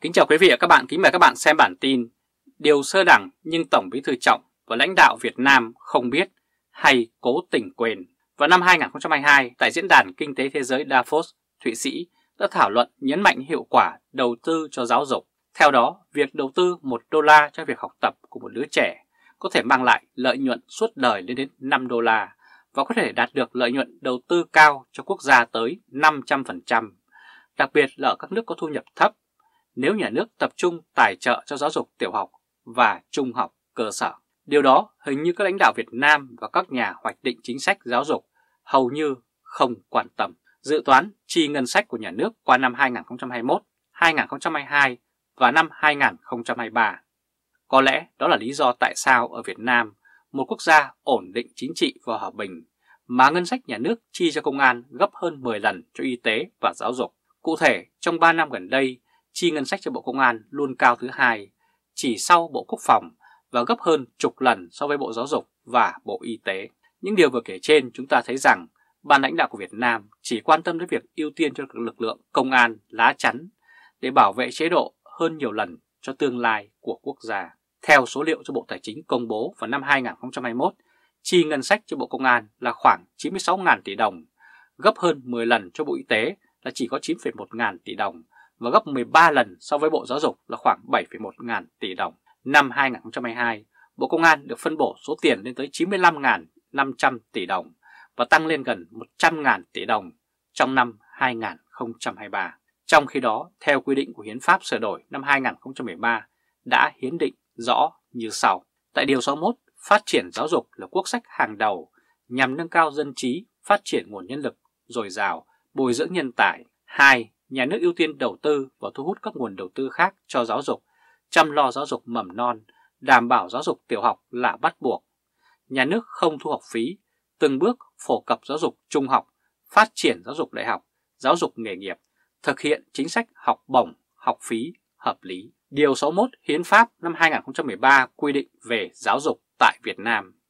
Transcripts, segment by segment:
Kính chào quý vị và các bạn, kính mời các bạn xem bản tin Điều sơ đẳng nhưng Tổng bí thư Trọng và lãnh đạo Việt Nam không biết hay cố tình quên. Vào năm 2022, tại Diễn đàn Kinh tế Thế giới Davos, Thụy Sĩ đã thảo luận nhấn mạnh hiệu quả đầu tư cho giáo dục. Theo đó, việc đầu tư 1 đô la cho việc học tập của một đứa trẻ có thể mang lại lợi nhuận suốt đời lên đến 5 đô la và có thể đạt được lợi nhuận đầu tư cao cho quốc gia tới 500%, đặc biệt là ở các nước có thu nhập thấp nếu nhà nước tập trung tài trợ cho giáo dục tiểu học và trung học cơ sở. Điều đó hình như các lãnh đạo Việt Nam và các nhà hoạch định chính sách giáo dục hầu như không quan tâm. Dự toán chi ngân sách của nhà nước qua năm 2021, 2022 và năm 2023. Có lẽ đó là lý do tại sao ở Việt Nam, một quốc gia ổn định chính trị và hòa bình, mà ngân sách nhà nước chi cho công an gấp hơn 10 lần cho y tế và giáo dục. Cụ thể, trong 3 năm gần đây, chi ngân sách cho Bộ Công an luôn cao thứ hai, chỉ sau Bộ Quốc phòng và gấp hơn chục lần so với Bộ Giáo dục và Bộ Y tế. Những điều vừa kể trên chúng ta thấy rằng ban lãnh đạo của Việt Nam chỉ quan tâm đến việc ưu tiên cho lực lượng công an lá chắn để bảo vệ chế độ hơn nhiều lần cho tương lai của quốc gia. Theo số liệu cho Bộ Tài chính công bố vào năm 2021, chi ngân sách cho Bộ Công an là khoảng 96.000 tỷ đồng, gấp hơn 10 lần cho Bộ Y tế là chỉ có 9,1 ngàn tỷ đồng và gấp 13 lần so với Bộ Giáo dục là khoảng 7,1 ngàn tỷ đồng. Năm 2022, Bộ Công an được phân bổ số tiền lên tới 95.500 tỷ đồng và tăng lên gần 100.000 tỷ đồng trong năm 2023. Trong khi đó, theo quy định của Hiến pháp sửa đổi năm 2013 đã hiến định rõ như sau. Tại Điều 61, phát triển giáo dục là quốc sách hàng đầu nhằm nâng cao dân trí, phát triển nguồn nhân lực dồi dào, bồi dưỡng nhân tài. 2 nhà nước ưu tiên đầu tư và thu hút các nguồn đầu tư khác cho giáo dục, chăm lo giáo dục mầm non, đảm bảo giáo dục tiểu học là bắt buộc. Nhà nước không thu học phí, từng bước phổ cập giáo dục trung học, phát triển giáo dục đại học, giáo dục nghề nghiệp, thực hiện chính sách học bổng, học phí hợp lý. Điều 61 Hiến pháp năm 2013 quy định về giáo dục tại Việt Nam.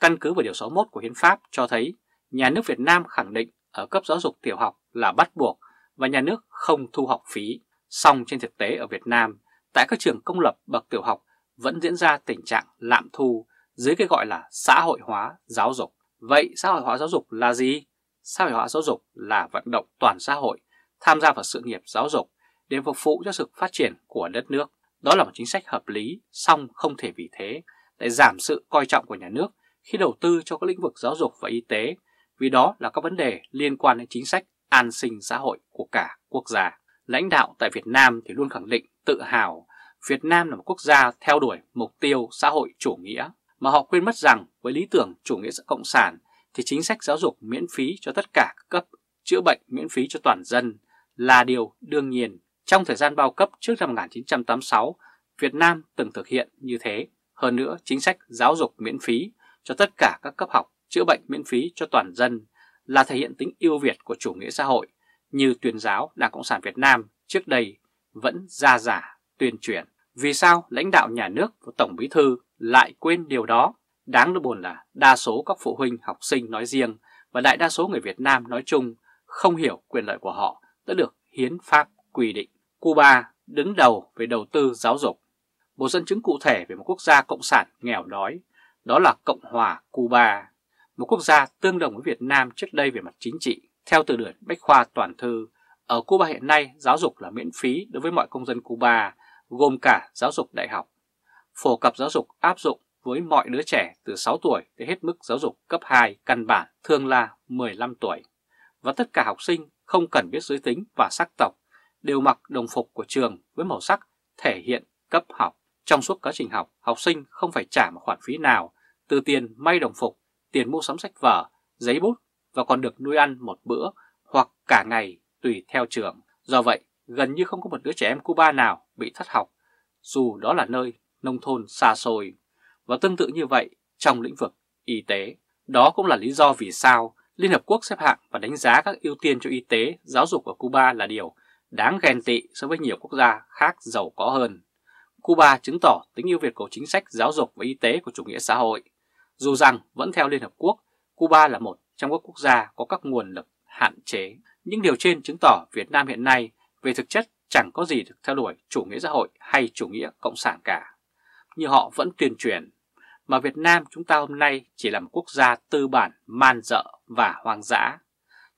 Căn cứ vào Điều 61 của Hiến pháp cho thấy nhà nước Việt Nam khẳng định ở cấp giáo dục tiểu học là bắt buộc và nhà nước không thu học phí. Song trên thực tế ở Việt Nam, tại các trường công lập bậc tiểu học vẫn diễn ra tình trạng lạm thu dưới cái gọi là xã hội hóa giáo dục. Vậy xã hội hóa giáo dục là gì? Xã hội hóa giáo dục là vận động toàn xã hội tham gia vào sự nghiệp giáo dục để phục vụ cho sự phát triển của đất nước. Đó là một chính sách hợp lý, song không thể vì thế lại giảm sự coi trọng của nhà nước khi đầu tư cho các lĩnh vực giáo dục và y tế, vì đó là các vấn đề liên quan đến chính sách an sinh xã hội của cả quốc gia. Lãnh đạo tại Việt Nam thì luôn khẳng định tự hào Việt Nam là một quốc gia theo đuổi mục tiêu xã hội chủ nghĩa, mà họ quên mất rằng với lý tưởng chủ nghĩa cộng sản thì chính sách giáo dục miễn phí cho tất cả các cấp, chữa bệnh miễn phí cho toàn dân là điều đương nhiên. Trong thời gian bao cấp trước năm 1986, Việt Nam từng thực hiện như thế. Hơn nữa, chính sách giáo dục miễn phí cho tất cả các cấp học, chữa bệnh miễn phí cho toàn dân là thể hiện tính yêu việt của chủ nghĩa xã hội như tuyên giáo Đảng Cộng sản Việt Nam trước đây vẫn ra giả tuyên truyền. Vì sao lãnh đạo nhà nước và Tổng Bí Thư lại quên điều đó? Đáng lưu buồn là đa số các phụ huynh học sinh nói riêng và đại đa số người Việt Nam nói chung không hiểu quyền lợi của họ đã được hiến pháp quy định. Cuba đứng đầu về đầu tư giáo dục. Một dân chứng cụ thể về một quốc gia cộng sản nghèo đói, đó là Cộng hòa Cuba một quốc gia tương đồng với Việt Nam trước đây về mặt chính trị. Theo từ điển Bách Khoa Toàn Thư, ở Cuba hiện nay giáo dục là miễn phí đối với mọi công dân Cuba, gồm cả giáo dục đại học. Phổ cập giáo dục áp dụng với mọi đứa trẻ từ 6 tuổi đến hết mức giáo dục cấp 2 căn bản thường là 15 tuổi. Và tất cả học sinh không cần biết giới tính và sắc tộc đều mặc đồng phục của trường với màu sắc thể hiện cấp học. Trong suốt quá trình học, học sinh không phải trả một khoản phí nào từ tiền may đồng phục tiền mua sắm sách vở, giấy bút và còn được nuôi ăn một bữa hoặc cả ngày tùy theo trường. Do vậy, gần như không có một đứa trẻ em Cuba nào bị thất học, dù đó là nơi nông thôn xa xôi. Và tương tự như vậy trong lĩnh vực y tế. Đó cũng là lý do vì sao Liên Hợp Quốc xếp hạng và đánh giá các ưu tiên cho y tế, giáo dục ở Cuba là điều đáng ghen tị so với nhiều quốc gia khác giàu có hơn. Cuba chứng tỏ tính ưu việt của chính sách giáo dục và y tế của chủ nghĩa xã hội. Dù rằng vẫn theo Liên Hợp Quốc, Cuba là một trong các quốc gia có các nguồn lực hạn chế. Những điều trên chứng tỏ Việt Nam hiện nay về thực chất chẳng có gì được theo đuổi chủ nghĩa xã hội hay chủ nghĩa cộng sản cả. Như họ vẫn tuyên truyền, mà Việt Nam chúng ta hôm nay chỉ là một quốc gia tư bản man dợ và hoang dã,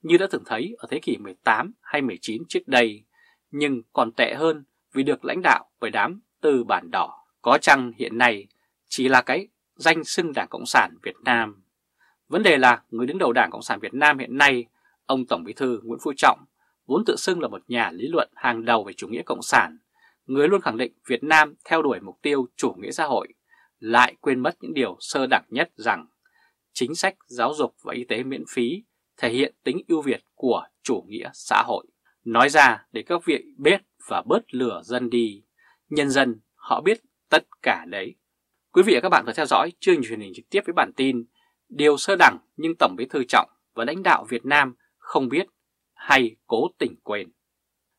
như đã từng thấy ở thế kỷ 18 hay 19 trước đây, nhưng còn tệ hơn vì được lãnh đạo bởi đám tư bản đỏ. Có chăng hiện nay chỉ là cái danh xưng Đảng Cộng sản Việt Nam. Vấn đề là người đứng đầu Đảng Cộng sản Việt Nam hiện nay, ông Tổng Bí thư Nguyễn Phú Trọng, vốn tự xưng là một nhà lý luận hàng đầu về chủ nghĩa cộng sản, người luôn khẳng định Việt Nam theo đuổi mục tiêu chủ nghĩa xã hội, lại quên mất những điều sơ đẳng nhất rằng chính sách giáo dục và y tế miễn phí thể hiện tính ưu việt của chủ nghĩa xã hội. Nói ra để các vị biết và bớt lừa dân đi, nhân dân họ biết tất cả đấy. Quý vị và các bạn vừa theo dõi chương trình truyền hình trực tiếp với bản tin Điều sơ đẳng nhưng Tổng bí thư Trọng và lãnh đạo Việt Nam không biết hay cố tình quên.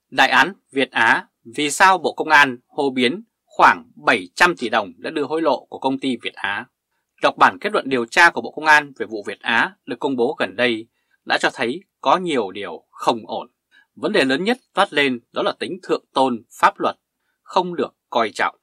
Đại án Việt Á vì sao Bộ Công an hô biến khoảng 700 tỷ đồng đã đưa hối lộ của công ty Việt Á. Đọc bản kết luận điều tra của Bộ Công an về vụ Việt Á được công bố gần đây đã cho thấy có nhiều điều không ổn. Vấn đề lớn nhất toát lên đó là tính thượng tôn pháp luật không được coi trọng,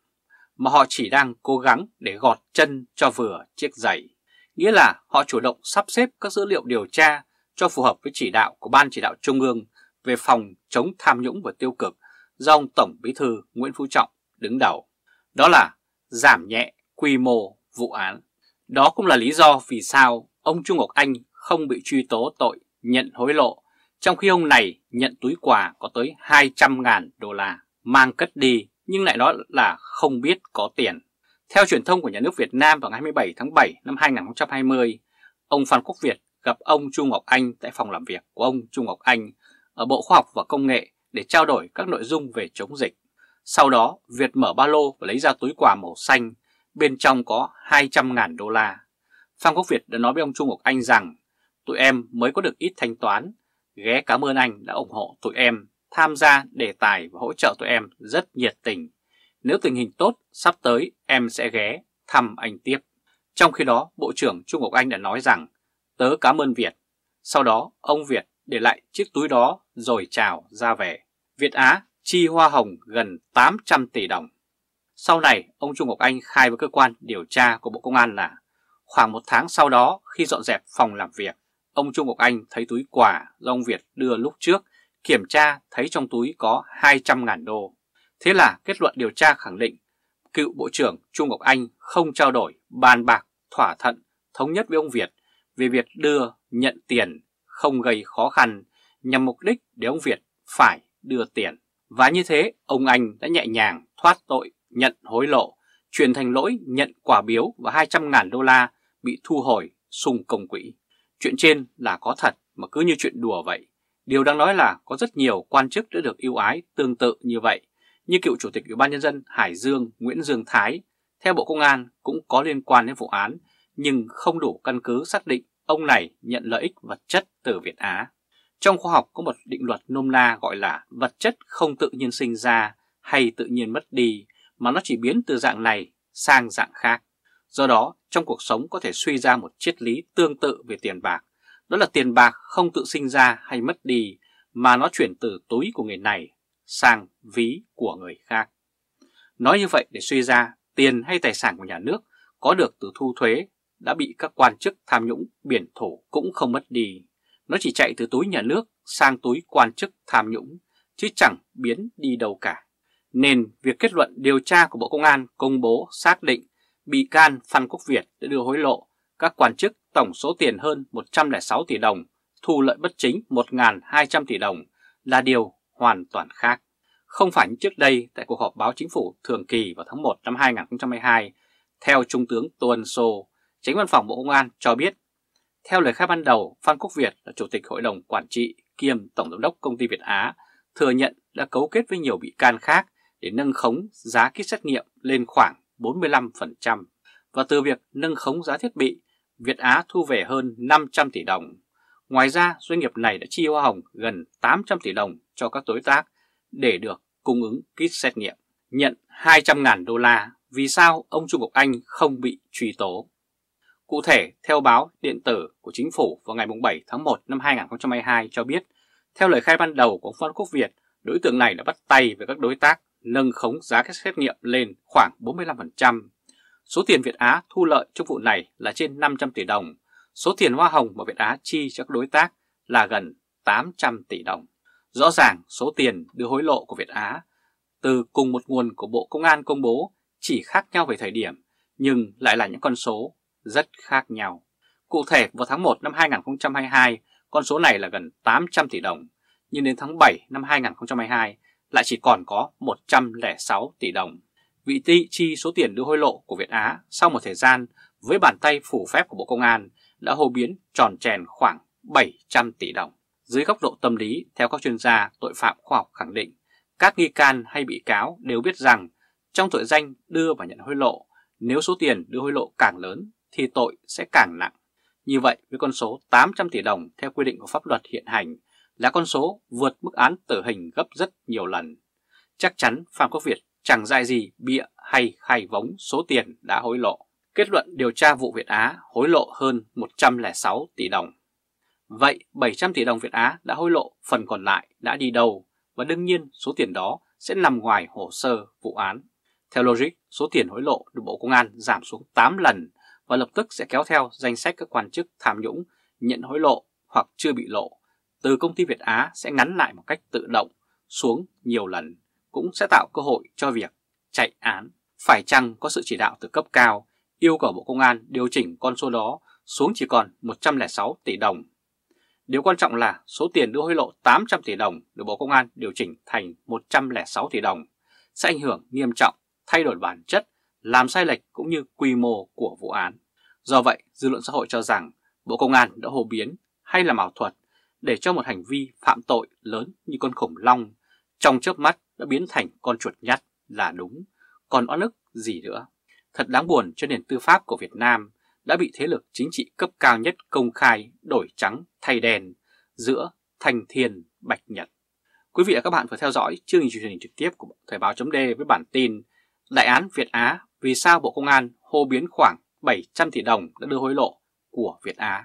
mà họ chỉ đang cố gắng để gọt chân cho vừa chiếc giày. Nghĩa là họ chủ động sắp xếp các dữ liệu điều tra cho phù hợp với chỉ đạo của Ban chỉ đạo Trung ương về phòng chống tham nhũng và tiêu cực do ông Tổng Bí thư Nguyễn Phú Trọng đứng đầu. Đó là giảm nhẹ quy mô vụ án. Đó cũng là lý do vì sao ông Trung Ngọc Anh không bị truy tố tội nhận hối lộ, trong khi ông này nhận túi quà có tới 200.000 đô la, mang cất đi nhưng lại nói là không biết có tiền. Theo truyền thông của nhà nước Việt Nam vào ngày 27 tháng 7 năm 2020, ông Phan Quốc Việt gặp ông Trung Ngọc Anh tại phòng làm việc của ông Trung Ngọc Anh ở Bộ Khoa học và Công nghệ để trao đổi các nội dung về chống dịch. Sau đó, Việt mở ba lô và lấy ra túi quà màu xanh, bên trong có 200.000 đô la. Phan Quốc Việt đã nói với ông Trung Ngọc Anh rằng tụi em mới có được ít thanh toán, ghé cảm ơn anh đã ủng hộ tụi em tham gia đề tài và hỗ trợ tụi em rất nhiệt tình. Nếu tình hình tốt, sắp tới em sẽ ghé thăm anh tiếp. Trong khi đó, Bộ trưởng Trung Ngọc Anh đã nói rằng tớ cảm ơn Việt. Sau đó, ông Việt để lại chiếc túi đó rồi chào ra về. Việt Á chi hoa hồng gần 800 tỷ đồng. Sau này, ông Trung Ngọc Anh khai với cơ quan điều tra của Bộ Công an là khoảng một tháng sau đó khi dọn dẹp phòng làm việc, ông Trung Ngọc Anh thấy túi quà do ông Việt đưa lúc trước, kiểm tra thấy trong túi có 200.000 đô. Thế là kết luận điều tra khẳng định cựu Bộ trưởng Trung Ngọc Anh không trao đổi, bàn bạc, thỏa thuận, thống nhất với ông Việt về việc đưa, nhận tiền, không gây khó khăn nhằm mục đích để ông Việt phải đưa tiền. Và như thế, ông Anh đã nhẹ nhàng thoát tội nhận hối lộ, chuyển thành lỗi nhận quả biếu và 200.000 đô la bị thu hồi sung công quỹ. Chuyện trên là có thật mà cứ như chuyện đùa vậy. Điều đang nói là có rất nhiều quan chức đã được ưu ái tương tự như vậy, như cựu Chủ tịch Ủy ban Nhân dân Hải Dương Nguyễn Dương Thái, theo Bộ Công an cũng có liên quan đến vụ án, nhưng không đủ căn cứ xác định ông này nhận lợi ích vật chất từ Việt Á. Trong khoa học có một định luật nôm na gọi là vật chất không tự nhiên sinh ra hay tự nhiên mất đi, mà nó chỉ biến từ dạng này sang dạng khác. Do đó, trong cuộc sống có thể suy ra một triết lý tương tự về tiền bạc. Đó là tiền bạc không tự sinh ra hay mất đi, mà nó chuyển từ túi của người này sang ví của người khác. Nói như vậy để suy ra, tiền hay tài sản của nhà nước có được từ thu thuế đã bị các quan chức tham nhũng biển thủ cũng không mất đi. Nó chỉ chạy từ túi nhà nước sang túi quan chức tham nhũng, chứ chẳng biến đi đâu cả. Nên việc kết luận điều tra của Bộ Công an công bố xác định bị can Phan Quốc Việt đã đưa hối lộ các quan chức tổng số tiền hơn 106 tỷ đồng, thu lợi bất chính 1.200 tỷ đồng là điều hoàn toàn khác. Không phải như trước đây tại cuộc họp báo chính phủ thường kỳ vào tháng 1 năm 2022, theo Trung tướng Tô Ân Sô, tránh văn phòng Bộ Công an cho biết, theo lời khai ban đầu, Phan Quốc Việt là Chủ tịch Hội đồng Quản trị kiêm Tổng Giám đốc Công ty Việt Á, thừa nhận đã cấu kết với nhiều bị can khác để nâng khống giá kit xét nghiệm lên khoảng 45%. Và từ việc nâng khống giá thiết bị, Việt Á thu về hơn 500 tỷ đồng. Ngoài ra, doanh nghiệp này đã chi hoa hồng gần 800 tỷ đồng cho các đối tác để được cung ứng kit xét nghiệm. Nhận 200.000 đô la, vì sao ông Trung Ngọc Anh không bị truy tố? Cụ thể, theo báo điện tử của chính phủ vào ngày 7 tháng 1 năm 2022 cho biết, theo lời khai ban đầu của Phan Quốc Việt, đối tượng này đã bắt tay với các đối tác nâng khống giá các xét nghiệm lên khoảng 45%. Số tiền Việt Á thu lợi trong vụ này là trên 500 tỷ đồng, số tiền hoa hồng mà Việt Á chi cho các đối tác là gần 800 tỷ đồng. Rõ ràng số tiền đưa hối lộ của Việt Á từ cùng một nguồn của Bộ Công an công bố chỉ khác nhau về thời điểm, nhưng lại là những con số rất khác nhau. Cụ thể vào tháng 1 năm 2022, con số này là gần 800 tỷ đồng, nhưng đến tháng 7 năm 2022 lại chỉ còn có 106 tỷ đồng. Vị tỷ chi số tiền đưa hối lộ của Việt Á sau một thời gian với bàn tay phủ phép của Bộ Công an đã hô biến tròn trèn khoảng 700 tỷ đồng. Dưới góc độ tâm lý, theo các chuyên gia tội phạm khoa học khẳng định, các nghi can hay bị cáo đều biết rằng trong tội danh đưa và nhận hối lộ, nếu số tiền đưa hối lộ càng lớn thì tội sẽ càng nặng. Như vậy, với con số 800 tỷ đồng theo quy định của pháp luật hiện hành là con số vượt mức án tử hình gấp rất nhiều lần. Chắc chắn Phạm Quốc Việt chẳng dài gì bịa hay khai vống số tiền đã hối lộ. Kết luận điều tra vụ Việt Á hối lộ hơn 106 tỷ đồng. Vậy 700 tỷ đồng Việt Á đã hối lộ, phần còn lại đã đi đâu? Và đương nhiên số tiền đó sẽ nằm ngoài hồ sơ vụ án. Theo logic, số tiền hối lộ được Bộ Công an giảm xuống 8 lần và lập tức sẽ kéo theo danh sách các quan chức tham nhũng nhận hối lộ hoặc chưa bị lộ. Từ công ty Việt Á sẽ ngắn lại một cách tự động xuống nhiều lần, cũng sẽ tạo cơ hội cho việc chạy án. Phải chăng có sự chỉ đạo từ cấp cao yêu cầu Bộ Công an điều chỉnh con số đó xuống chỉ còn 106 tỷ đồng. Điều quan trọng là số tiền đưa hối lộ 800 tỷ đồng được Bộ Công an điều chỉnh thành 106 tỷ đồng sẽ ảnh hưởng nghiêm trọng, thay đổi bản chất, làm sai lệch cũng như quy mô của vụ án. Do vậy, dư luận xã hội cho rằng Bộ Công an đã hồ biến hay là ảo thuật để cho một hành vi phạm tội lớn như con khủng long trong chớp mắt đã biến thành con chuột nhắt là đúng, còn oan ức gì nữa. Thật đáng buồn cho nền tư pháp của Việt Nam đã bị thế lực chính trị cấp cao nhất công khai đổi trắng thay đen giữa thanh thiên bạch nhật. Quý vị và các bạn vừa theo dõi chương trình truyền hình trực tiếp của Thời báo chấm với bản tin Đại án Việt Á vì sao Bộ Công an hô biến khoảng 700 tỷ đồng đã đưa hối lộ của Việt Á.